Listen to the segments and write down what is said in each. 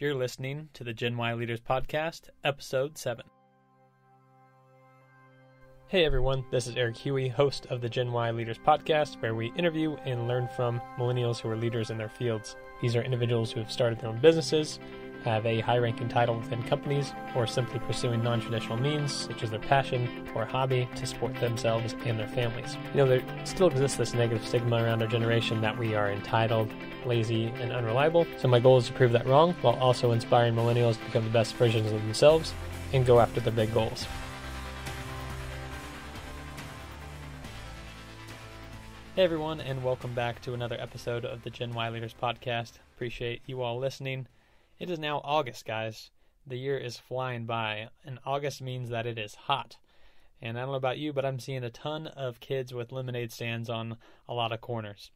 You're listening to the GenWhy Leaders Podcast, Episode 7. Hey everyone, this is Eric Huey, host of the GenWhy Leaders Podcast, where we interview and learn from millennials who are leaders in their fields. These are individuals who have started their own businesses, have a high ranking title within companies, or simply pursuing non traditional means, such as their passion or hobby, to support themselves and their families. You know, there still exists this negative stigma around our generation that we are entitled, lazy, and unreliable. So, my goal is to prove that wrong while also inspiring millennials to become the best versions of themselves and go after their big goals. Hey everyone, and welcome back to another episode of the GenWhy Leaders Podcast. Appreciate you all listening. It is now August, guys. The year is flying by, and August means that it is hot. And I don't know about you, but I'm seeing a ton of kids with lemonade stands on a lot of corners.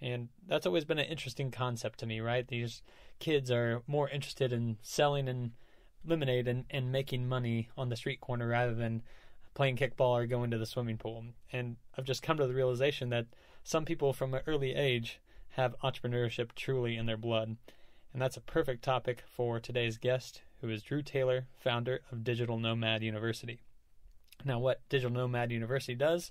And that's always been an interesting concept to me, right? These kids are more interested in selling and lemonade and, and making money on the street corner rather than playing kickball or going to the swimming pool. And I've just come to the realization that some people from an early age have entrepreneurship truly in their blood. And that's a perfect topic for today's guest, who is Drew Taylor, founder of Digital Nomad University. Now, what Digital Nomad University does,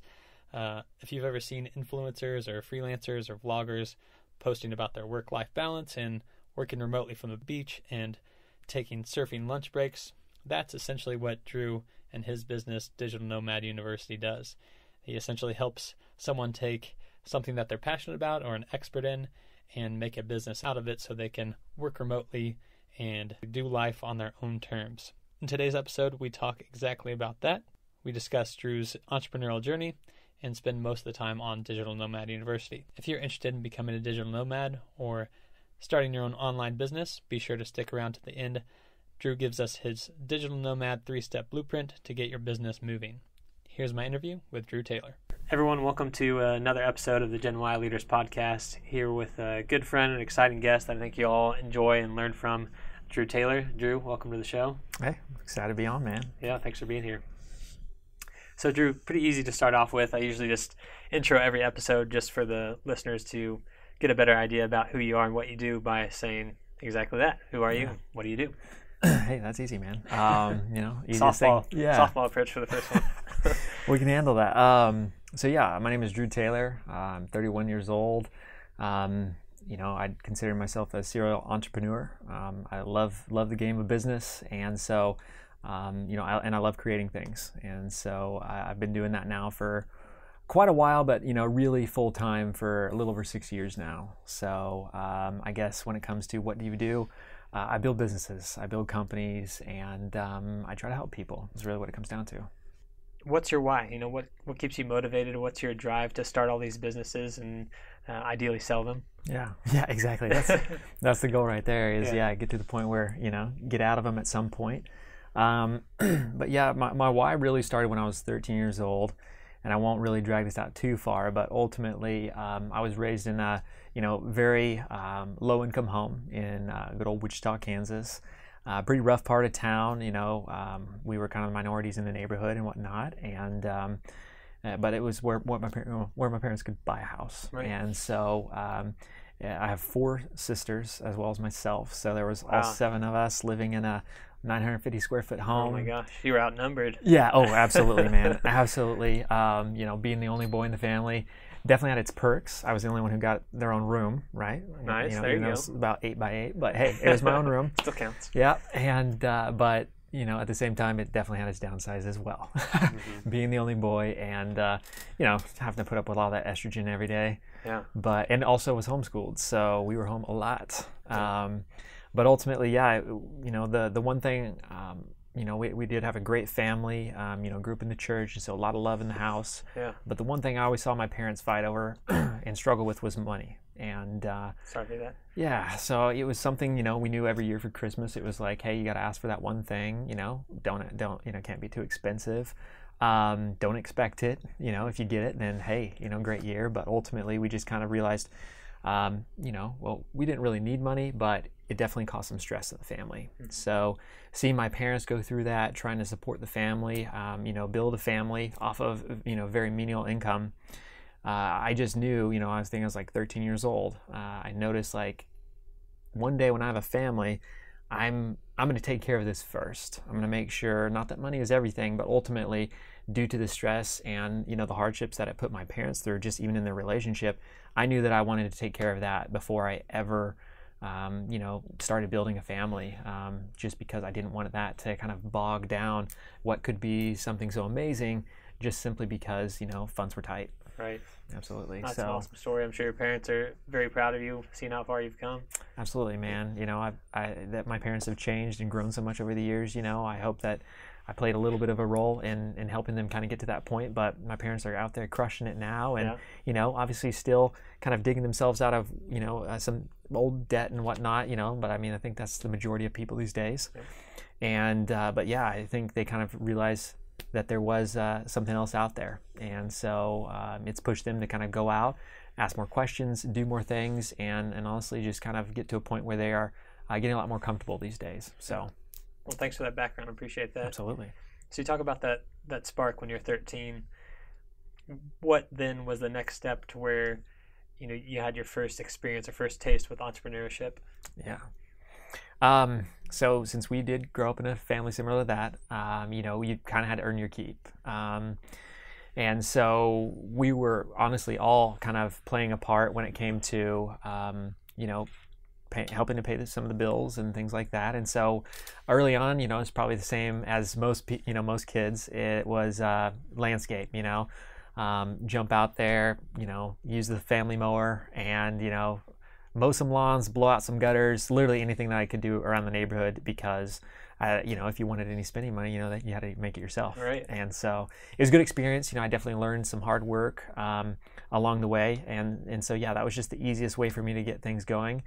uh, if you've ever seen influencers or freelancers or vloggers posting about their work life balance and working remotely from the beach and taking surfing lunch breaks, that's essentially what Drew and his business, Digital Nomad University, does. He essentially helps someone take something that they're passionate about or an expert in and make a business out of it so they can work remotely and do life on their own terms. In today's episode, we talk exactly about that. We discuss Drew's entrepreneurial journey and spend most of the time on Digital Nomad University. If you're interested in becoming a digital nomad or starting your own online business, be sure to stick around to the end Drew gives us his digital nomad three step blueprint to get your business moving. Here's my interview with Drew Taylor. Everyone, welcome to another episode of the GenWhy Leaders Podcast. Here with a good friend and exciting guest that I think you all enjoy and learn from, Drew Taylor. Drew, welcome to the show. Hey, excited to be on, man. Yeah, thanks for being here. So, Drew, pretty easy to start off with. I usually just intro every episode just for the listeners to get a better idea about who you are and what you do by saying exactly that. Who are you? Yeah. What do you do? hey, that's easy, man. Um, you know, softball, thing. yeah, softball approach for the first one. we can handle that. Um, so yeah, my name is Drew Taylor. I'm 31 years old. Um, you know, I consider myself a serial entrepreneur. Um, I love love the game of business, and so um, you know, I, and I love creating things, and so I, I've been doing that now for quite a while, but you know, really full time for a little over six years now. So um, I guess when it comes to what do you do, uh, I build businesses, I build companies, and um, I try to help people. Is really what it comes down to. What's your why? You know, what what keeps you motivated? What's your drive to start all these businesses and uh, ideally sell them? Yeah, yeah, exactly. That's that's the goal right there. Is yeah. yeah. get to the point where you know get out of them at some point. Um, but yeah, my my why really started when I was 13 years old and I won't really drag this out too far, but ultimately, um, I was raised in a you know very um, low income home in uh, good old Wichita, Kansas. Uh, pretty rough part of town, you know. Um, we were kind of minorities in the neighborhood and whatnot, and um, uh, but it was where what my par- where my parents could buy a house, right. and so. Um, I have four sisters as well as myself, so there was wow. all seven of us living in a 950 square foot home. Oh my gosh, you were outnumbered. Yeah. Oh, absolutely, man. absolutely. Um, you know, being the only boy in the family definitely had its perks. I was the only one who got their own room, right? Nice. You know, there you go. about eight by eight, but hey, it was my own room. Still counts. Yeah. And uh, but you know, at the same time, it definitely had its downsides as well. mm-hmm. Being the only boy and, uh, you know, having to put up with all that estrogen every day. Yeah. But, and also was homeschooled. So we were home a lot. Um, but ultimately, yeah, you know, the the one thing, um, you know, we, we did have a great family, um, you know, group in the church, and so a lot of love in the house. Yeah. But the one thing I always saw my parents fight over and struggle with was money. And uh, sorry to that. Yeah, so it was something you know we knew every year for Christmas. It was like, hey, you got to ask for that one thing. You know, don't don't you know can't be too expensive. Um, don't expect it. You know, if you get it, then hey, you know, great year. But ultimately, we just kind of realized, um, you know, well, we didn't really need money, but it definitely caused some stress in the family. Mm-hmm. So seeing my parents go through that, trying to support the family, um, you know, build a family off of you know very menial income. Uh, I just knew, you know, I was thinking I was like 13 years old. Uh, I noticed like one day when I have a family, I'm I'm going to take care of this first. I'm going to make sure not that money is everything, but ultimately due to the stress and you know the hardships that I put my parents through just even in their relationship, I knew that I wanted to take care of that before I ever um, you know, started building a family um, just because I didn't want that to kind of bog down what could be something so amazing just simply because, you know, funds were tight. Right. Absolutely. That's so, an awesome story. I'm sure your parents are very proud of you, seeing how far you've come. Absolutely, man. You know, I, I that my parents have changed and grown so much over the years. You know, I hope that I played a little bit of a role in, in helping them kind of get to that point. But my parents are out there crushing it now, and Yeah. you know, obviously still kind of digging themselves out of you know uh, some old debt and whatnot. You know, but I mean, I think that's the majority of people these days. Yeah. And uh, but yeah, I think they kind of realize that there was uh, something else out there, and so um, it's pushed them to kind of go out, ask more questions, do more things, and and honestly just kind of get to a point where they are uh, getting a lot more comfortable these days. So Well, thanks for that background. I appreciate that. absolutely. So you talk about that that spark when you're 13. What then was the next step to where you know you had your first experience or first taste with entrepreneurship? Yeah. Um, so since we did grow up in a family similar to that, um, you know, you kind of had to earn your keep. Um, and so we were honestly all kind of playing a part when it came to, um, you know, pay, helping to pay some of the bills and things like that. And so early on, you know, it's probably the same as most, you know, most kids. It was uh, landscape, you know, um, jump out there, you know, use the family mower and, you know, mow some lawns, blow out some gutters, literally anything that I could do around the neighborhood because, uh, you know, if you wanted any spending money, you know, that you had to make it yourself. Right. And so it was a good experience. You know, I definitely learned some hard work um, along the way. And, and so, yeah, that was just the easiest way for me to get things going.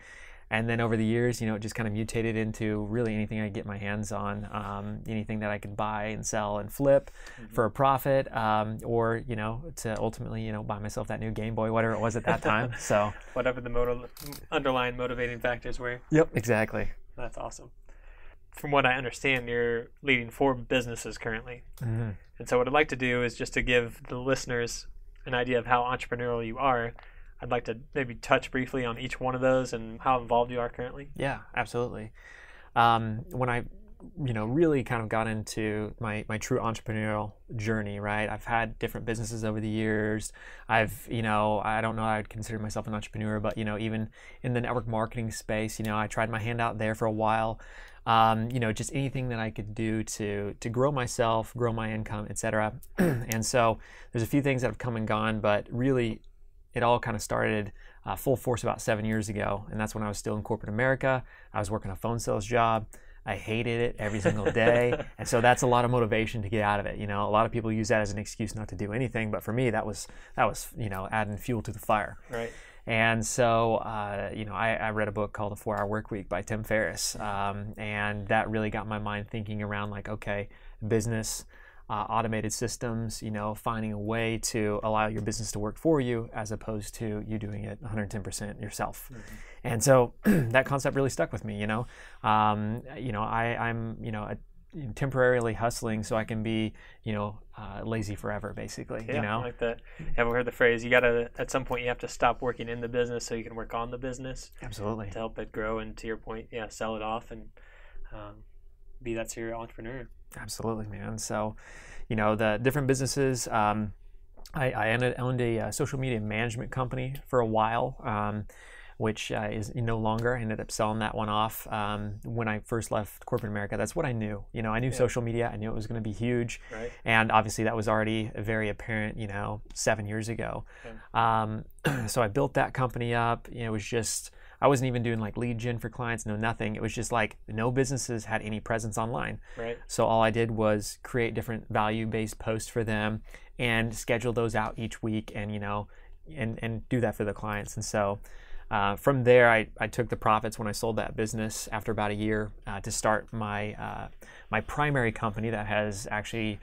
And then over the years, you know, it just kind of mutated into really anything I could get my hands on, um, anything that I could buy and sell and flip for a profit, um, or you know, to ultimately, you know, buy myself that new Game Boy, whatever it was at that time. So, Whatever the motiv- underlying motivating factors were. yep, exactly. That's awesome. From what I understand, you're leading four businesses currently. hmm And so, what I'd like to do is just to give the listeners an idea of how entrepreneurial you are. I'd like to maybe touch briefly on each one of those and how involved you are currently. Yeah, absolutely. Um, when I, you know, really kind of got into my my true entrepreneurial journey, right? I've had different businesses over the years. I've, you know, I don't know, I would consider myself an entrepreneur, but you know, even in the network marketing space, you know, I tried my hand out there for a while. Um, you know, just anything that I could do to to grow myself, grow my income, etc. and so there's a few things that have come and gone, but really, it all kind of started uh, full force about seven years ago, and that's when I was still in corporate America. I was working a phone sales job. I hated it every single day, and so that's a lot of motivation to get out of it. You know, a lot of people use that as an excuse not to do anything, but for me, that was that was you know adding fuel to the fire. Right. And so, uh, you know, I, I read a book called The Four Hour Work Week by Tim Ferriss, um, and that really got my mind thinking around like, okay, business, uh, automated systems, you know, finding a way to allow your business to work for you as opposed to you doing it 110% yourself. And so that concept really stuck with me. You know, um, you know, I, I'm, you know, a, temporarily hustling so I can be, you know, uh, lazy forever, basically. Yeah, you know, like that. Have heard the phrase? You gotta at some point you have to stop working in the business so you can work on the business absolutely. to help it grow. And to your point, yeah, sell it off and um, be that serial entrepreneur. Absolutely, man. So, you know, the different businesses. Um, I, I ended, owned a uh, social media management company for a while, um, which uh, is no longer. I ended up selling that one off um, when I first left corporate America. That's what I knew. You know, I knew Yeah. social media. I knew it was going to be huge, Right. and obviously that was already very apparent. You know, seven years ago. Um, so I built that company up. You know, it was just. I wasn't even doing like lead gen for clients, no nothing. It was just like no businesses had any presence online. Right. So all I did was create different value-based posts for them and schedule those out each week, and you know, and and do that for the clients. And so uh, from there, I, I took the profits when I sold that business after about a year uh, to start my uh, my primary company that has actually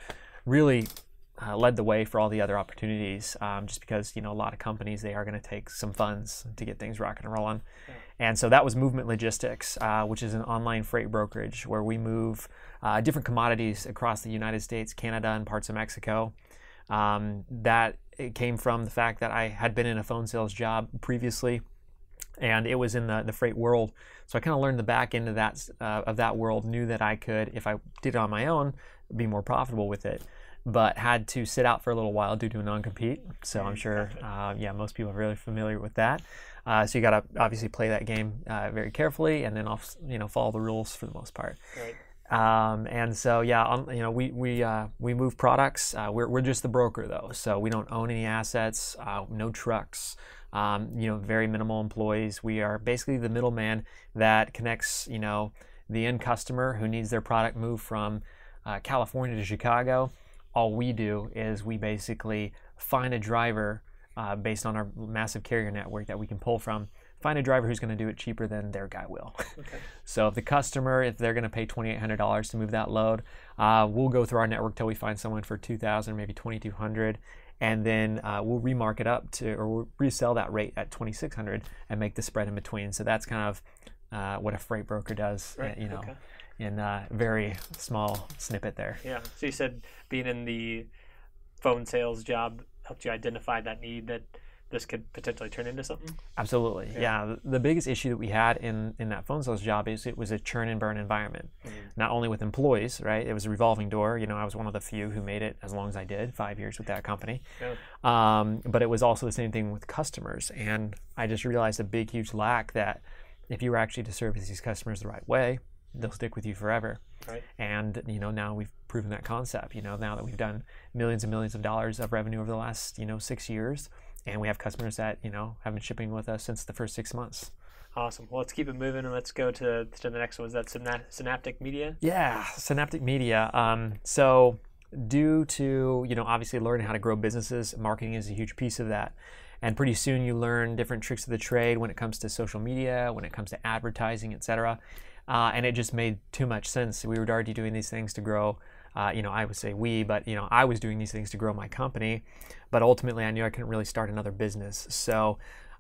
really uh, led the way for all the other opportunities. Um, just because you know a lot of companies they are going to take some funds to get things rocking and rolling. And so that was Movement Logistics, uh, which is an online freight brokerage where we move uh, different commodities across the United States, Canada, and parts of Mexico. Um, that it came from the fact that I had been in a phone sales job previously, and it was in the, the freight world. So I kind of learned the back end of that uh, of that world. Knew that I could, if I did it on my own, be more profitable with it. But had to sit out for a little while due to a non-compete. So I'm sure, uh, yeah, most people are really familiar with that. Uh, so you got to obviously play that game uh, very carefully, and then off, you know follow the rules for the most part. Right. Um, and so yeah, on, you know we we uh, we move products. Uh, we're we're just the broker though, so we don't own any assets, uh, no trucks. Um, you know, very minimal employees. We are basically the middleman that connects you know the end customer who needs their product moved from uh, California to Chicago. All we do is we basically find a driver uh, based on our massive carrier network that we can pull from. Find a driver who's going to do it cheaper than their guy will. Okay. so if the customer, if they're going to pay twenty eight hundred dollars to move that load, uh, we'll go through our network till we find someone for two thousand, maybe twenty two hundred, and then uh, we'll remarket up to or we'll resell that rate at twenty six hundred and make the spread in between. So that's kind of uh, what a freight broker does. Right, You know, okay. In a very small snippet there. Yeah. So you said being in the phone sales job helped you identify that need that this could potentially turn into something. Absolutely. Yeah. Yeah. The- biggest issue that we had in, in that phone sales job is it was a churn and burn environment. Not only with employees, right? It was a revolving door. You know, I was one of the few who made it as long as I did, five years with that company. Yeah. Um, but it was also the same thing with customers. And I just realized a big, huge lack that if you were actually to service these customers the right way, they'll stick with you forever. Right. And you know now we've proven that concept. You know now that we've done millions and millions of dollars of revenue over the last you know six years, and we have customers that you know have been shipping with us since the first six months. Awesome. Well, let's keep it moving and let's go to, to the next one. Is that Syna- Synaptic Media? Yeah, Synaptic Media. Um, so, due to you know obviously learning how to grow businesses, marketing is a huge piece of that. And pretty soon you learn different tricks of the trade when it comes to social media, when it comes to advertising, etc. Uh, and it just made too much sense. We were already doing these things to grow. Uh, you know, I would say we, but you know, I was doing these things to grow my company. But ultimately, I knew I couldn't really start another business. So,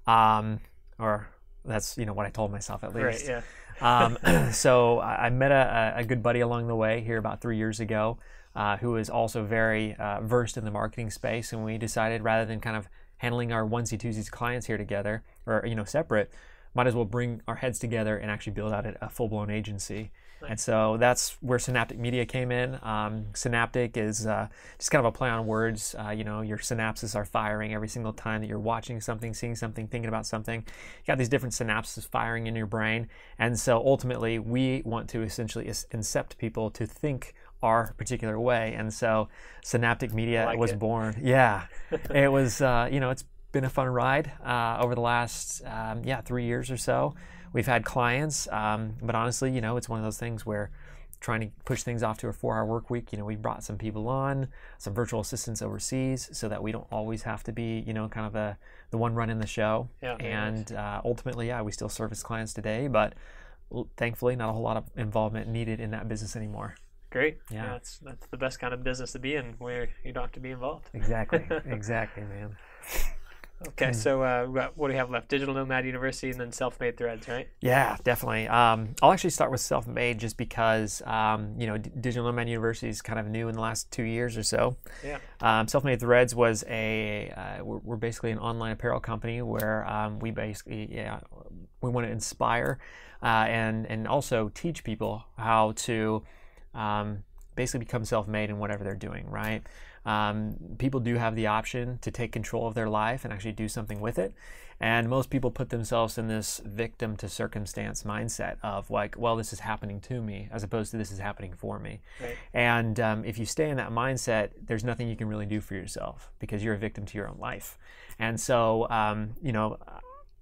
um, or that's you know what I told myself at least. Right. Yeah. Um, so I met a, a good buddy along the way here about three years ago, uh, who is also very uh, versed in the marketing space, and we decided rather than kind of handling our onesie twosies clients here together or you know separate, might as well bring our heads together and actually build out a, a full blown agency. And so that's where Synaptic Media came in. Um, Synaptic is uh, just kind of a play on words. Uh, you know, your synapses are firing every single time that you're watching something, seeing something, thinking about something. You got these different synapses firing in your brain. And so ultimately, we want to essentially incept people to think our particular way. And so Synaptic Media like was it. born. Yeah. it was, uh, you know, it's been a fun ride uh, over the last, um, yeah, three years or so. We've had clients, um, but honestly, you know, it's one of those things where trying to push things off to a four hour work week, you know, we brought some people on, some virtual assistants overseas so that we don't always have to be, you know, kind of a, the one running the show. Yeah, and uh, ultimately, yeah, we still service clients today, but l- thankfully, not a whole lot of involvement needed in that business anymore. Great. Yeah. that's that's the best kind of business to be in, where you don't have to be involved. Exactly. exactly, man. Okay, Hmm. so uh, what do we have left? Digital Nomad University and then Self-Made Threads, right? Yeah, definitely. Um, I'll actually start with self-made just because um, you know D- Digital Nomad University is kind of new in the last two years or so. Yeah. Um, self-made Threads was a uh, we're, we're basically an online apparel company where um, we basically yeah we want to inspire uh, and and also teach people how to um, basically become self-made in whatever they're doing. Right. Um, people do have the option to take control of their life and actually do something with it. And most people put themselves in this victim to circumstance mindset of like, well, this is happening to me, as opposed to this is happening for me. Right. And um, if you stay in that mindset, there's nothing you can really do for yourself because you're a victim to your own life. And so, um, you know,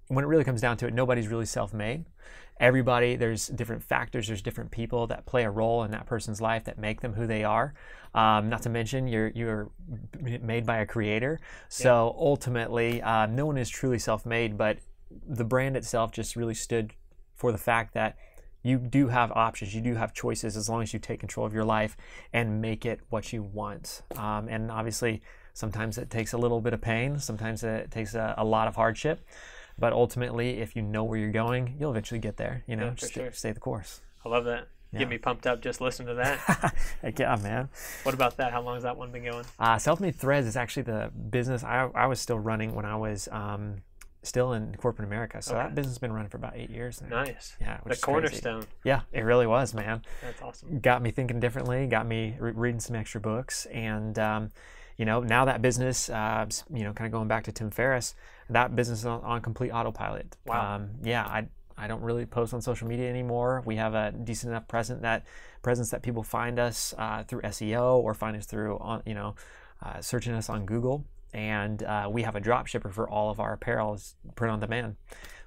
when it really comes down to it, nobody's really self made. Everybody, there's different factors, there's different people that play a role in that person's life that make them who they are. Um, not to mention, you're you're made by a creator. So ultimately, uh, no one is truly self-made, but the brand itself just really stood for the fact that you do have options, you do have choices as long as you take control of your life and make it what you want. Um, and obviously, sometimes it takes a little bit of pain, sometimes it takes a, a lot of hardship. But ultimately, if you know where you're going, you'll eventually get there. You know, Yeah, just sure. stay the course. I love that. Yeah. Get me pumped up just listen to that. Heck yeah, man. what about that? How long has that one been going? Uh, Self-Made Threads is actually the business I, I was still running when I was um, still in corporate America. So Okay. that business has been running for about eight years now. Nice. Yeah, The is crazy. cornerstone. Yeah, it really was, man. That's awesome. Got me thinking differently. Got me re- reading some extra books, and um, you know, now that business, uh, you know, kind of going back to Tim Ferriss, that business is on, on complete autopilot. Wow. Um, yeah, I I don't really post on social media anymore. We have a decent enough present that presence that people find us uh, through SEO or find us through on you know uh, searching us on Google. And uh, we have a drop shipper for all of our apparel, is print on demand.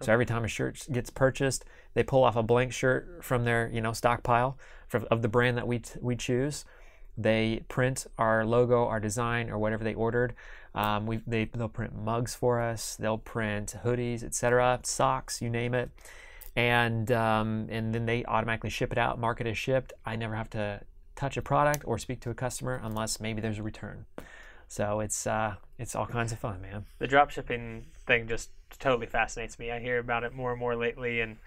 So every time a shirt gets purchased, they pull off a blank shirt from their you know stockpile from, of the brand that we t- we choose. They print our logo, our design, or whatever they ordered. Um, we they they'll print mugs for us. They'll print hoodies, etc., socks, you name it, and um, and then they automatically ship it out, Market is shipped. I never have to touch a product or speak to a customer unless maybe there's a return. So it's uh, it's all kinds of fun, man. The drop shipping thing just totally fascinates me. I hear about it more and more lately, and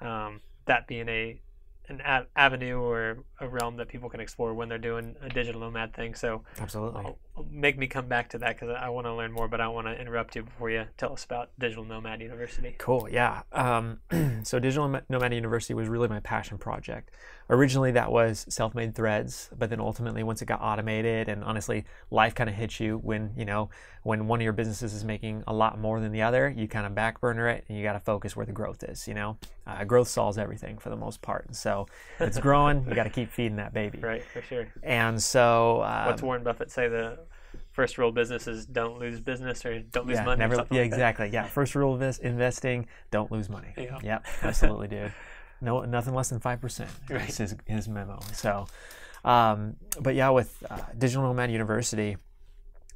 um, that being a an a- avenue or a realm that people can explore when they're doing a digital nomad thing. So Absolutely. I'll make me come back to that because I want to learn more, but I want to interrupt you before you tell us about Digital Nomad University. Cool. Yeah. Um, so Digital Nomad University was really my passion project. Originally, that was self-made threads, but then ultimately, once it got automated, and honestly, life kind of hits you when you know when one of your businesses is making a lot more than the other. You kind of backburner it, and you got to focus where the growth is. You know, uh, growth solves everything for the most part. And so, if it's growing, you got to keep feeding that baby. Right, for sure. And so, uh, What's Warren Buffett say? The first rule of business is don't lose business or don't lose yeah, money. never, something yeah, like that. exactly. Yeah, first rule of this, investing: don't lose money. Yeah. Yep, absolutely, dude. No, nothing less than five percent. Right. Is his, his memo. So, um, but yeah, with uh, Digital Nomad University,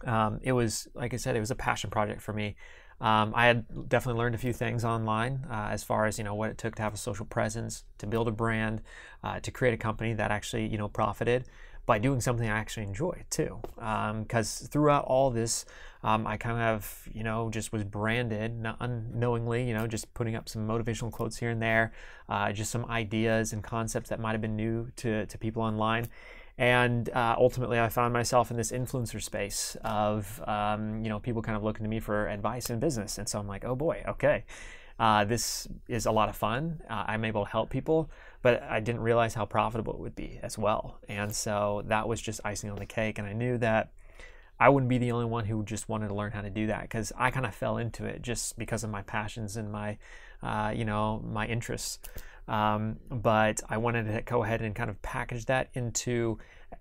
um, it was like I said, it was a passion project for me. Um, I had definitely learned a few things online uh, as far as you know what it took to have a social presence, to build a brand, uh, to create a company that actually you know profited by doing something I actually enjoy too. Because throughout all this, um, I kind of you know just was branded unknowingly, you know, just putting up some motivational quotes here and there, uh, just some ideas and concepts that might have been new to to people online. And uh, ultimately, I found myself in this influencer space of, um, you know, people kind of looking to me for advice in business. And so I'm like, oh boy, okay, uh, this is a lot of fun. Uh, I'm able to help people, but I didn't realize how profitable it would be as well. And so that was just icing on the cake. And I knew that I wouldn't be the only one who just wanted to learn how to do that because I kind of fell into it just because of my passions and my, uh, you know, my interests. Um, but I wanted to go ahead and kind of package that into.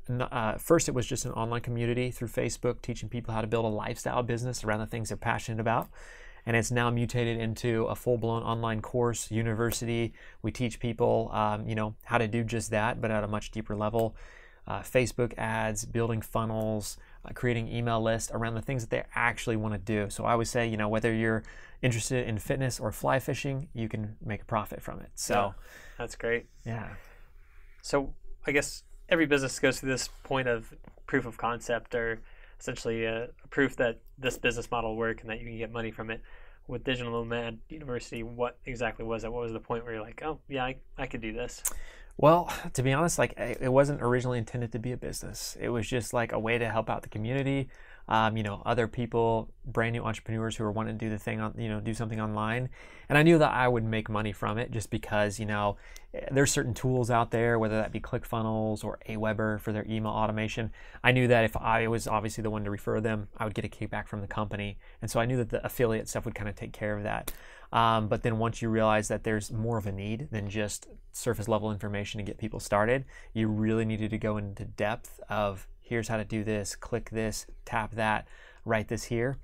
Uh, first, it was just an online community through Facebook, teaching people how to build a lifestyle business around the things they're passionate about. And it's now mutated into a full-blown online course, university. We teach people, um, you know, how to do just that, but at a much deeper level. Uh, Facebook ads, building funnels, uh, creating email lists around the things that they actually want to do. So I always say, you know, whether you're interested in fitness or fly fishing, you can make a profit from it. So, That's great. yeah. So I guess every business goes through this point of proof of concept or essentially a, a proof that this business model work and that you can get money from it. With Digital Nomad University, what exactly was it? What was the point where you're like, oh, yeah, I, I could do this? Well, to be honest, like it wasn't originally intended to be a business. It was just like a way to help out the community. Um, you know, other people, brand new entrepreneurs who are wanting to do the thing on, you know, do something online. And I knew that I would make money from it just because, you know, eh, there's certain tools out there, whether that be ClickFunnels or Aweber for their email automation. I knew that if I was obviously the one to refer them, I would get a kickback from the company. And so I knew that the affiliate stuff would kind of take care of that. Um, but then once you realize that there's more of a need than just surface level information to get people started, you really needed to go into depth of here's how to do this, click this, tap that, write this here.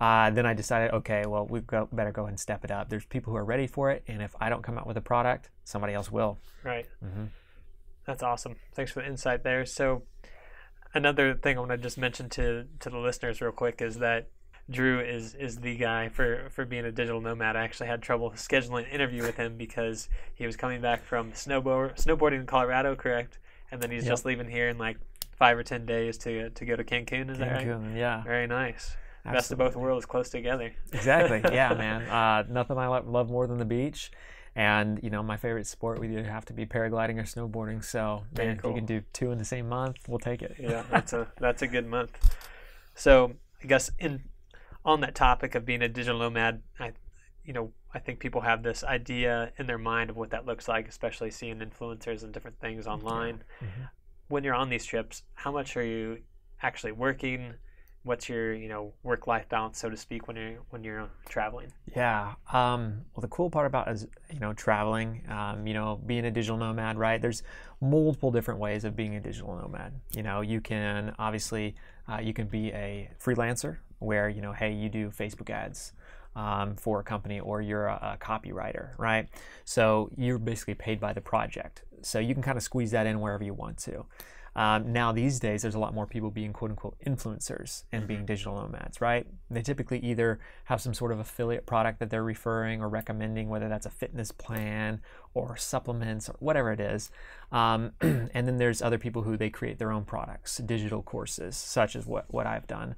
Uh, then I decided, okay, well, we better go and step it up. There's people who are ready for it, and if I don't come out with a product, somebody else will. Right. Mm-hmm. That's awesome. Thanks for the insight there. So, another thing I want to just mention to to the listeners real quick is that Drew is is the guy for for being a digital nomad. I actually had trouble scheduling an interview with him because he was coming back from snowboard snowboarding in Colorado, correct? And then he's Yep. just leaving here in like five or ten days to to go to Cancun. Is that right? Yeah. Very nice. Best of both worlds close together. Exactly. Yeah, man. Uh, nothing I love more than the beach. And you know, my favorite sport would either have to be paragliding or snowboarding. So, man, if you can do two in the same month, we'll take it. yeah, that's a that's a good month. So I guess in on that topic of being a digital nomad, I, you know, I think people have this idea in their mind of what that looks like, especially seeing influencers and different things online. Mm-hmm. When you're on these trips, how much are you actually working? What's your you know work life balance, so to speak, when you're when you're traveling? Yeah. Um, well, the cool part about is you know traveling, um, you know, being a digital nomad, right? There's multiple different ways of being a digital nomad. You know, you can obviously uh, you can be a freelancer where you know, hey, you do Facebook ads um, for a company or you're a, a, copywriter, right? So you're basically paid by the project. So you can kind of squeeze that in wherever you want to. Um, now, these days, there's a lot more people being quote unquote influencers and being mm-hmm. digital nomads, right? They typically either have some sort of affiliate product that they're referring or recommending, whether that's a fitness plan or supplements or whatever it is. Um, and then there's other people who they create their own products, digital courses, such as what, what I've done.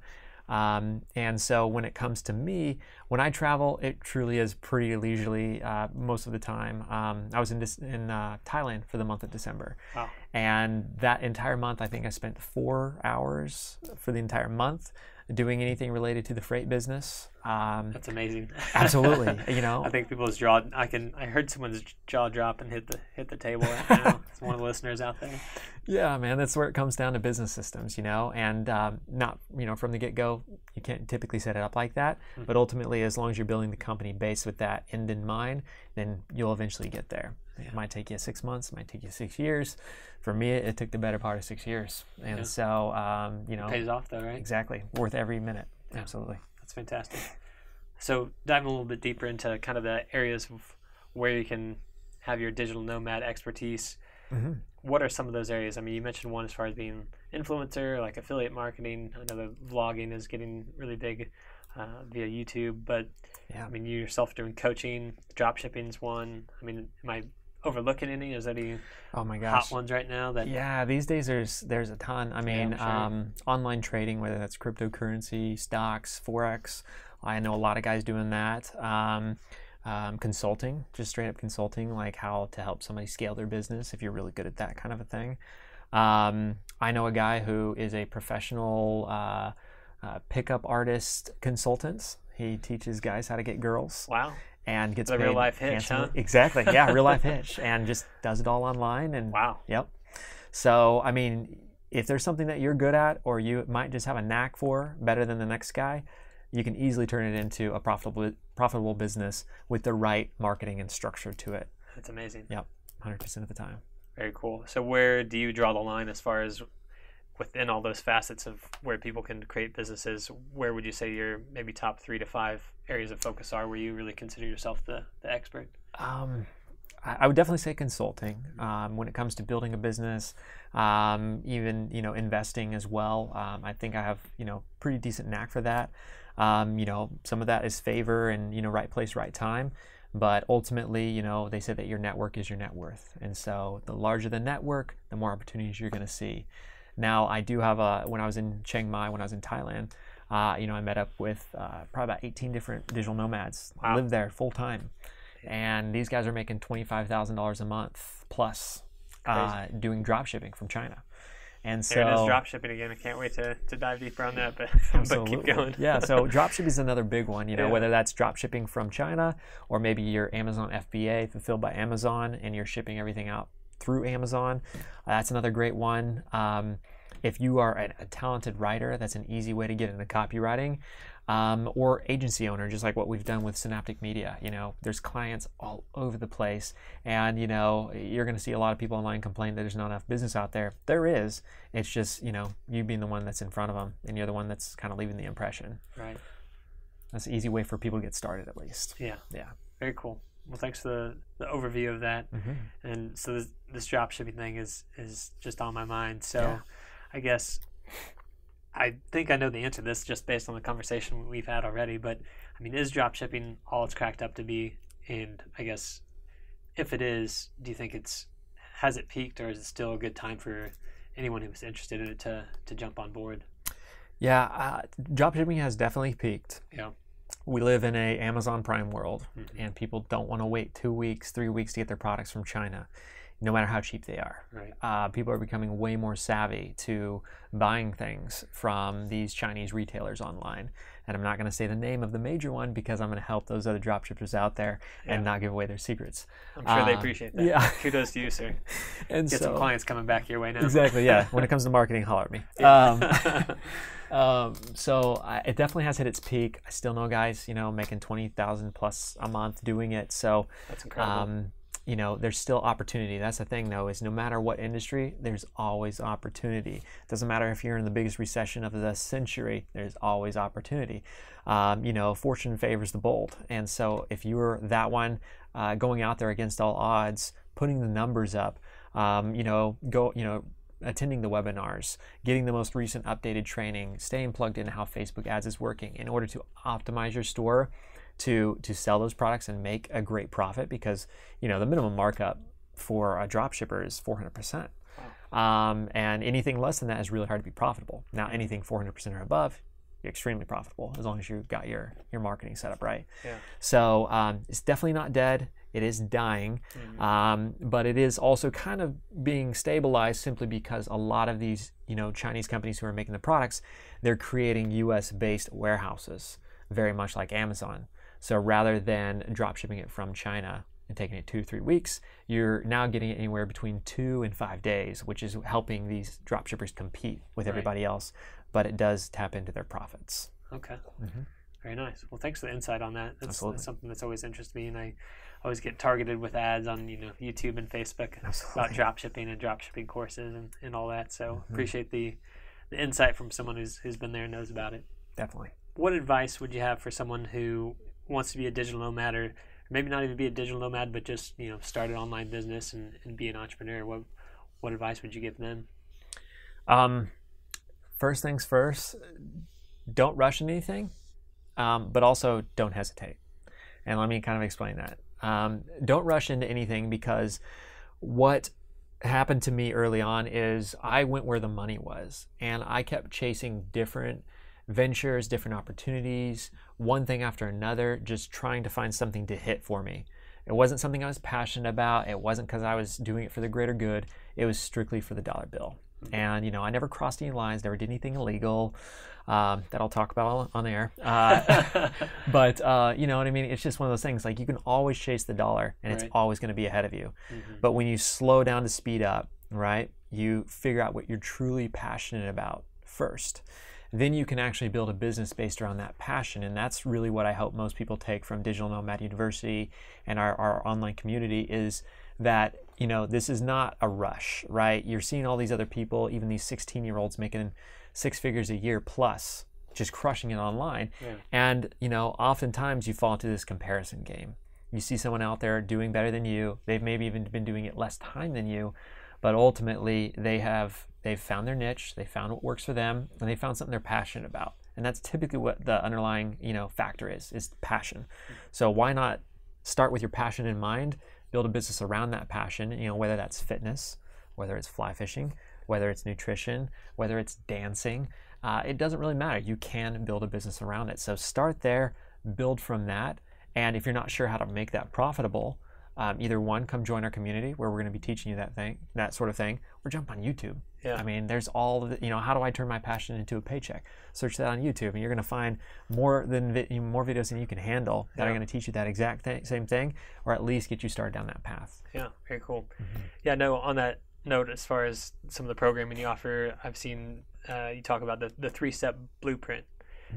Um, and so when it comes to me, when I travel, it truly is pretty leisurely uh, most of the time. Um, I was in, in uh, Thailand for the month of December. Wow. And that entire month, I think I spent four hours for the entire month doing anything related to the freight business. Um, That's amazing. absolutely, you know. I think people's jaw. I can. I heard someone's jaw drop and hit the hit the table right now. it's one of the listeners out there. Yeah, man. That's where it comes down to business systems, you know, and um, not you know from the get go. You can't typically set it up like that, mm-hmm. but ultimately, as long as you're building the company based with that end in mind, then you'll eventually get there. Yeah. It might take you six months. It might take you six years. For me, it, took the better part of six years, and yeah. so um, you know, it pays off though, right? Exactly, worth every minute. Yeah. Absolutely. That's fantastic. So diving a little bit deeper into kind of the areas of where you can have your digital nomad expertise. Mm-hmm. What are some of those areas? I mean, you mentioned one as far as being influencer, like affiliate marketing. I know the vlogging is getting really big uh, via YouTube, but yeah, I mean, you yourself doing coaching, drop shipping's one. I mean, am I overlooking any? Is there any oh my gosh hot ones right now? That yeah, these days there's there's a ton. I mean, yeah, sure. um, online trading, whether that's cryptocurrency, stocks, forex. I know a lot of guys doing that. Um, um, consulting, just straight up consulting, like how to help somebody scale their business if you're really good at that kind of a thing. Um, I know a guy who is a professional uh, uh, pickup artist consultant. He teaches guys how to get girls. Wow and gets the paid real life hitch, huh? Exactly. Yeah, real life hitch, and just does it all online. And wow. Yep. So I mean, if there's something that you're good at, or you might just have a knack for better than the next guy, you can easily turn it into a profitable profitable business with the right marketing and structure to it. That's amazing. Yep, 100% of the time. Very cool. So where do you draw the line as far as within all those facets of where people can create businesses, where would you say your maybe top three to five areas of focus are where you really consider yourself the, the expert? Um, I would definitely say consulting um, when it comes to building a business, um, even you know investing as well. Um, I think I have you know pretty decent knack for that. Um, you know some of that is favor and you know right place, right time. But ultimately, you know they say that your network is your net worth, and so the larger the network, the more opportunities you're going to see. Now, I do have a, when I was in Chiang Mai, when I was in Thailand, uh, you know, I met up with uh, probably about 18 different digital nomads. Wow. Live there full time. And these guys are making $25,000 a month plus uh, doing drop shipping from China. And so there it is, drop shipping again. I can't wait to, to dive deeper on that, but, but keep going. yeah, so drop shipping is another big one. You know, yeah. whether that's drop shipping from China or maybe your Amazon FBA fulfilled by Amazon, and you're shipping everything out through Amazon. Uh, that's another great one. Um, if you are a, a, talented writer, that's an easy way to get into copywriting. Um, or agency owner, just like what we've done with Synaptic Media. You know, there's clients all over the place, and you know, you're going to see a lot of people online complain that there's not enough business out there. There is. It's just you know, you being the one that's in front of them, and you're the one that's kind of leaving the impression. Right. That's an easy way for people to get started, at least. Yeah. Yeah. Very cool well, thanks for the, the overview of that. Mm-hmm. And so this, this drop shipping thing is is just on my mind. So yeah. I guess I think I know the answer to this just based on the conversation we've had already. But I mean, is drop shipping all it's cracked up to be? And I guess if it is, do you think it's has it peaked, or is it still a good time for anyone who's interested in it to to jump on board? Yeah, uh, drop shipping has definitely peaked. Yeah we live in a Amazon Prime world, mm-hmm. and people don't want to wait two weeks, three weeks to get their products from China. no matter how cheap they are. Right. Uh, people are becoming way more savvy to buying things from these Chinese retailers online. And I'm not going to say the name of the major one because I'm going to help those other dropshippers out there Yeah. and not give away their secrets. I'm sure they Uh, appreciate that. yeah. Kudos to you, sir. And Get so, some clients coming back your way now. Exactly. Yeah. when it comes to marketing, holler at me. Um, um, so I, it definitely has hit its peak. I still know guys, you know, making twenty thousand plus a month doing it. So, That's incredible. um, you know, there's still opportunity. That's the thing, though, is no matter what industry, there's always opportunity. Doesn't matter if you're in the biggest recession of the century. There's always opportunity. Um, you know, fortune favors the bold, and so if you're that one uh, going out there against all odds, putting the numbers up, um, you know, go, you know attending the webinars, getting the most recent updated training, staying plugged into how Facebook ads is working in order to optimize your store to to sell those products and make a great profit because you know the minimum markup for a drop shipper is 400%. Um, and anything less than that is really hard to be profitable. Now anything 400% or above, you're extremely profitable as long as you've got your your marketing set up right. Yeah. So um, it's definitely not dead. It is dying, um, but it is also kind of being stabilized simply because a lot of these, you know, Chinese companies who are making the products, they're creating U.S.-based warehouses, very much like Amazon. So rather than drop shipping it from China and taking it two, three weeks, you're now getting it anywhere between two and five days, which is helping these drop shippers compete with Right. everybody else. But it does tap into their profits. Okay. Mhm. Very nice. Well, thanks for the insight on that. That's, Absolutely. that's something that's always interested me, and I always get targeted with ads on you know YouTube and Facebook about Absolutely. drop shipping and drop shipping courses and, and all that. So Mm-hmm. appreciate the the insight from someone who's who's been there and knows about it. Definitely. What advice would you have for someone who wants to be a digital nomad or maybe not even be a digital nomad, but just you know start an online business and, and be an entrepreneur? What what advice would you give them? Um, first things first, don't rush into anything, um, but also don't hesitate. And let me kind of explain that. Um, don't rush into anything because what happened to me early on is I went where the money was and I kept chasing different ventures, different opportunities, one thing after another, just trying to find something to hit for me. It wasn't something I was passionate about. It wasn't because I was doing it for the greater good. It was strictly for the dollar bill. And, you know, I never crossed any lines, never did anything illegal um, that I'll talk about on air. Uh, but, uh, you know what I mean? It's just one of those things. Like, you can always chase the dollar, and it's always going to be ahead of you. Mhm. But when you slow down to speed up, right, you figure out what you're truly passionate about first. Then you can actually build a business based around that passion. And that's really what I hope most people take from Digital Nomad University and our, our online community is that, you know, this is not a rush, right? You're seeing all these other people, even these 16 year olds making six figures a year plus, just crushing it online. Yeah. And, you know, oftentimes you fall into this comparison game. You see someone out there doing better than you. They've maybe even been doing it less time than you, but ultimately they have they've found their niche, they found what works for them, and they found something they're passionate about. And that's typically what the underlying, you know, factor is, is passion. So why not start with your passion in mind, build a business around that passion, you know, whether that's fitness, whether it's fly fishing, whether it's nutrition, whether it's dancing, uh, it doesn't really matter. You can build a business around it. So start there, build from that. And if you're not sure how to make that profitable, um, either one, come join our community where we're going to be teaching you that thing, that sort of thing, or jump on YouTube. Yeah. I mean, there's all the, you know, how do I turn my passion into a paycheck? Search that on YouTube, and you're going to find more than vi- more videos than you can handle that are Yeah. going to teach you that exact th- same thing, or at least get you started down that path. Yeah, very cool. Mm-hmm. Yeah, no, on that note, as far as some of the programming you offer, I've seen uh, you talk about the, the three step blueprint.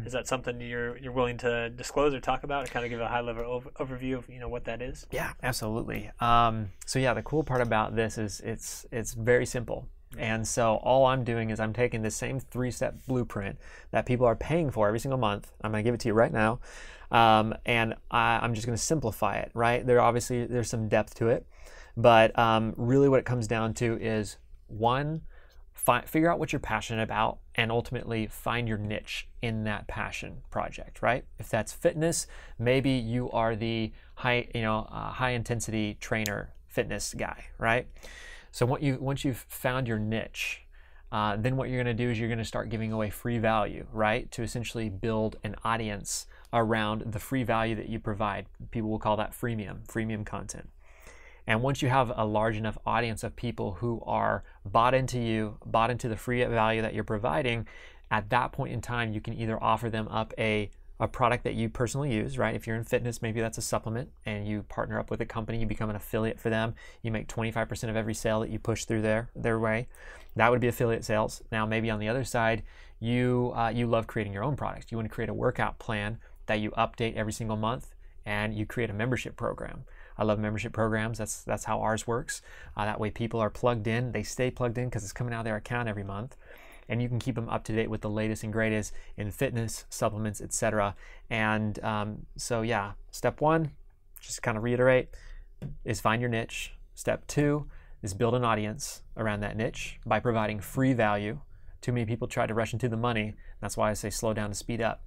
Is that something you're you're willing to disclose or talk about, or kind of give a high level ov- overview of you know what that is? Yeah, absolutely. Um, so yeah, the cool part about this is it's it's very simple. And so all I'm doing is I'm taking the same three-step blueprint that people are paying for every single month. I'm going to give it to you right now, um, and I, I'm just going to simplify it. Right? There obviously there's some depth to it, but um, really what it comes down to is one, fi- figure out what you're passionate about, and ultimately find your niche in that passion project. Right? If that's fitness, maybe you are the high you know uh, high intensity trainer fitness guy. Right? So what you once you've found your niche, uh, then what you're going to do is you're going to start giving away free value, right? To essentially build an audience around the free value that you provide. People will call that freemium, freemium content. And once you have a large enough audience of people who are bought into you, bought into the free value that you're providing, at that point in time, you can either offer them up a a product that you personally use, right? If you're in fitness, maybe that's a supplement and you partner up with a company, you become an affiliate for them. You make 25% of every sale that you push through their their way. That would be affiliate sales. Now, maybe on the other side, you uh, you love creating your own products. You want to create a workout plan that you update every single month, and you create a membership program. I love membership programs. That's that's how ours works. Uh, that way, people are plugged in. They stay plugged in because it's coming out of their account every month and you can keep them up to date with the latest and greatest in fitness, supplements, etc. And um, so, yeah, step one, just kind of reiterate, is find your niche. Step two is build an audience around that niche by providing free value. Too many people try to rush into the money. That's why I say slow down to speed up.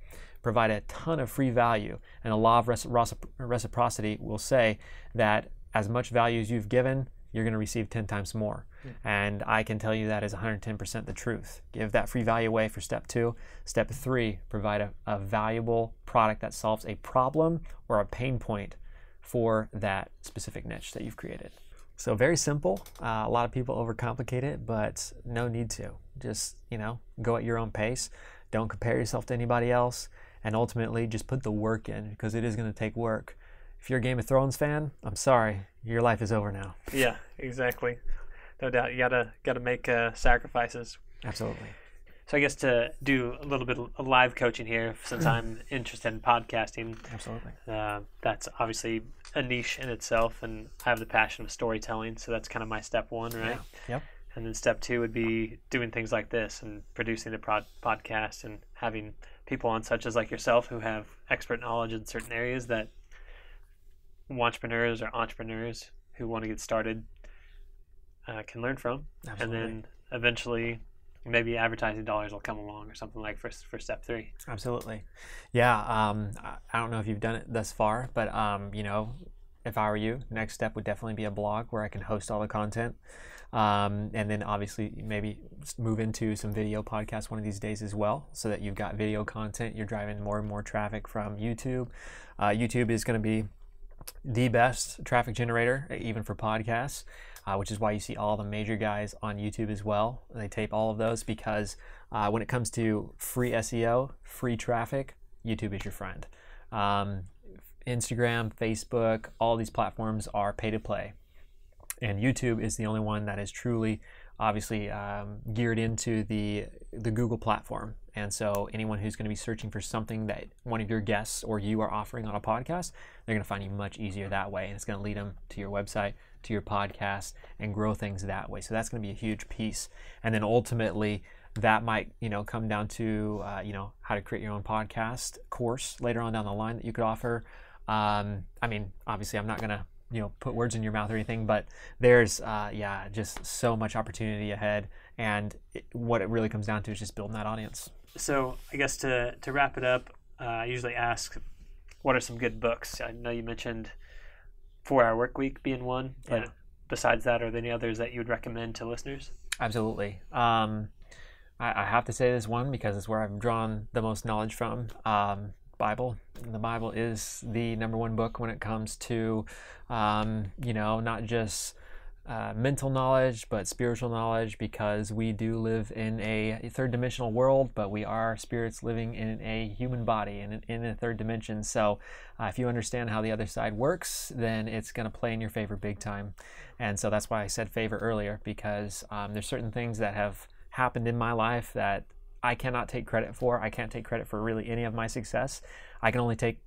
Provide a ton of free value. And the law of reciprocity will say that as much value as you've given, you're going to receive 10 times more. Yeah. And I can tell you that is 110% the truth. Give that free value away for step two. Step three, provide a, a valuable product that solves a problem or a pain point for that specific niche that you've created. So very simple. Uh, a lot of people overcomplicate it, but no need to. Just, you know, go at your own pace. Don't compare yourself to anybody else. And ultimately, just put the work in because it is going to take work if you're a Game of Thrones fan, I'm sorry, your life is over now. Yeah, exactly. No doubt, you gotta gotta make uh, sacrifices. Absolutely. So I guess to do a little bit of live coaching here, since I'm interested in podcasting. Absolutely. Uh, that's obviously a niche in itself, and I have the passion of storytelling, so that's kind of my step one, right? Yeah. Yep. And then step two would be doing things like this and producing the podcast and having people on, such as like yourself, who have expert knowledge in certain areas that entrepreneurs or entrepreneurs who want to get started uh, can learn from, Absolutely. and then eventually maybe advertising dollars will come along or something like for for step three. Absolutely, yeah. Um, I don't know if you've done it thus far, but um, you know, if I were you, next step would definitely be a blog where I can host all the content. Um, and then obviously maybe move into some video podcasts one of these days as well, so that you've got video content. You're driving more and more traffic from YouTube. Uh, YouTube is going to be the best traffic generator, even for podcasts, uh, which is why you see all the major guys on YouTube as well. They tape all of those because uh, when it comes to free SEO, free traffic, YouTube is your friend. Um, Instagram, Facebook, all these platforms are pay to play. And YouTube is the only one that is truly, obviously, um, geared into the, the Google platform. And so, anyone who's going to be searching for something that one of your guests or you are offering on a podcast, they're going to find you much easier that way. And it's going to lead them to your website, to your podcast, and grow things that way. So, that's going to be a huge piece. And then ultimately, that might you know come down to uh, you know how to create your own podcast course later on down the line that you could offer um, i mean obviously i'm not going to you know put words in your mouth or anything but there's uh, yeah just so much opportunity ahead and it, what it really comes down to is just building that audience so I guess to to wrap it up, uh, I usually ask, what are some good books? I know you mentioned Four Hour Work Week being one, but yeah. besides that, are there any others that you would recommend to listeners? Absolutely. Um, I, I, have to say this one because it's where I've drawn the most knowledge from. Um, Bible. The Bible is the number one book when it comes to, um, you know, not just uh, mental knowledge, but spiritual knowledge, because we do live in a third dimensional world, but we are spirits living in a human body and in, a third dimension. So, uh, if you understand how the other side works, then it's going to play in your favor big time. And so that's why I said favor earlier, because um, there's certain things that have happened in my life that I cannot take credit for. I can't take credit for really any of my success. I can only take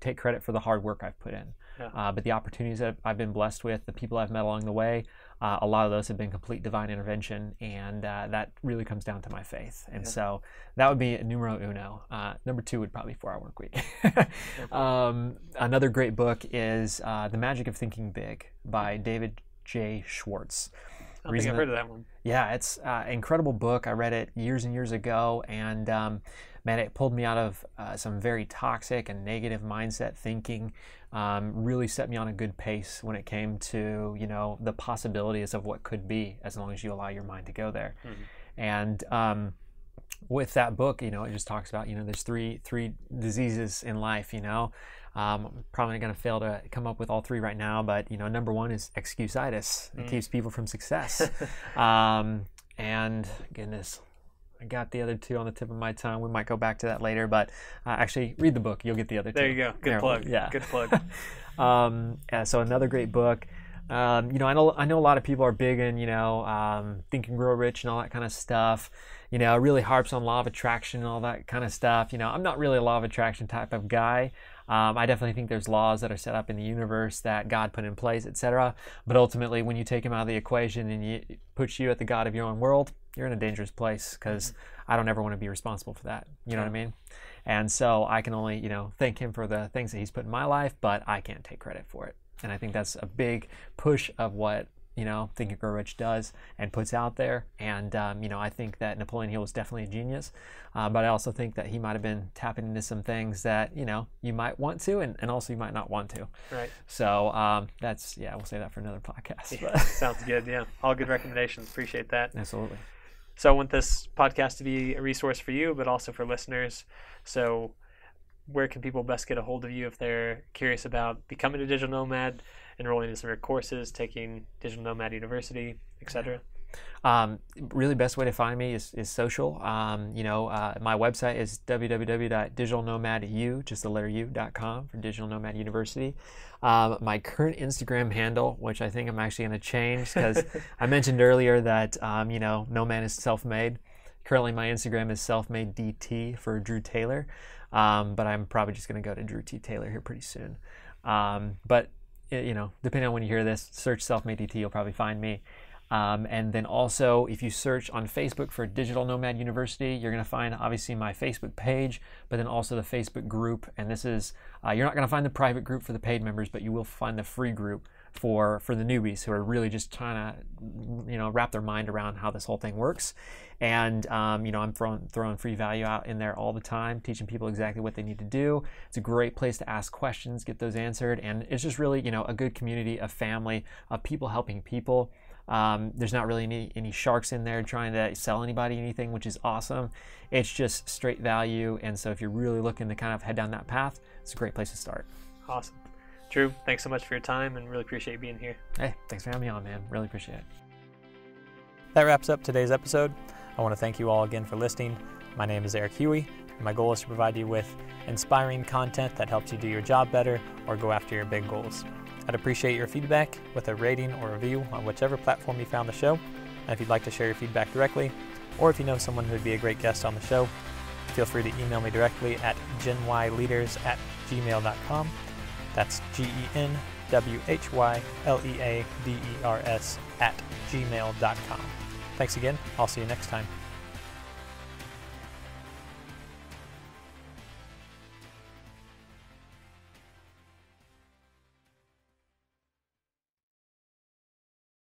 take credit for the hard work I've put in. Yeah. Uh, but the opportunities that I've been blessed with, the people I've met along the way, uh, a lot of those have been complete divine intervention, and uh, that really comes down to my faith. And yeah. so that would be numero uno. Uh, number two would probably Four Hour Work Week. um, another great book is uh, The Magic of Thinking Big by David J. Schwartz. I think I've heard of that one. Yeah, it's an uh, incredible book. I read it years and years ago, and um, man, it pulled me out of uh, some very toxic and negative mindset thinking. Um, really set me on a good pace when it came to you know the possibilities of what could be as long as you allow your mind to go there. Mm-hmm. And um, with that book, you know, it just talks about you know there's three three diseases in life. You know, Um, I'm probably going to fail to come up with all three right now, but you know, number one is excusitis. It Mm. keeps people from success. um, and goodness, I got the other two on the tip of my tongue. We might go back to that later, but uh, actually, read the book. You'll get the other two. There you go. Good There, plug. Yeah. Good plug. um, yeah, so another great book. Um, you know, I know I know a lot of people are big in you know um, Think and Grow Rich and all that kind of stuff. You know, really harps on law of attraction and all that kind of stuff. You know, I'm not really a law of attraction type of guy. Um, I definitely think there's laws that are set up in the universe that God put in place, etc. But ultimately, when you take Him out of the equation and you puts you at the God of your own world, you're in a dangerous place because I don't ever want to be responsible for that. You know what I mean? And so I can only, you know, thank him for the things that he's put in my life, but I can't take credit for it. And I think that's a big push of what, you know, Think and Grow Rich does and puts out there. And, um, you know, I think that Napoleon Hill was definitely a genius. Uh, but I also think that he might have been tapping into some things that, you know, you might want to and, and also you might not want to. right. So um, that's, yeah, we'll say that for another podcast. Yeah, sounds good. Yeah. All good recommendations. Appreciate that. Absolutely. So I want this podcast to be a resource for you, but also for listeners. So where can people best get a hold of you if they're curious about becoming a digital nomad, enrolling in some of your courses, taking Digital Nomad University, etc.? Um, really, best way to find me is, is social. Um, you know, uh, my website is www.digitalnomadu, just the letter u.com for Digital Nomad University. Um, my current Instagram handle, which I think I'm actually going to change because I mentioned earlier that, um, you know, Nomad is self made. Currently, my Instagram is self-made DT for Drew Taylor, um, but I'm probably just going to go to Drew T Taylor here pretty soon. Um, but you know, depending on when you hear this, search self-made DT, you'll probably find me. Um, and then also, if you search on Facebook for Digital Nomad University, you're going to find obviously my Facebook page, but then also the Facebook group. And this is uh, you're not going to find the private group for the paid members, but you will find the free group for for the newbies who are really just trying to you know wrap their mind around how this whole thing works. And um, you know, I'm throwing throwing free value out in there all the time, teaching people exactly what they need to do. It's a great place to ask questions, get those answered, and it's just really you know a good community, a family of people helping people. Um, there's not really any, any sharks in there trying to sell anybody anything, which is awesome. It's just straight value. And so if you're really looking to kind of head down that path, it's a great place to start. Awesome. Drew, thanks so much for your time and really appreciate being here. Hey, thanks for having me on, man. Really appreciate it. That wraps up today's episode. I want to thank you all again for listening. My name is Eric Huey, and my goal is to provide you with inspiring content that helps you do your job better or go after your big goals. I'd appreciate your feedback with a rating or review on whichever platform you found the show. And if you'd like to share your feedback directly, or if you know someone who would be a great guest on the show, feel free to email me directly at genwhyleaders at gmail.com. That's G E N W H Y L E A D E R S at gmail.com. Thanks again. I'll see you next time.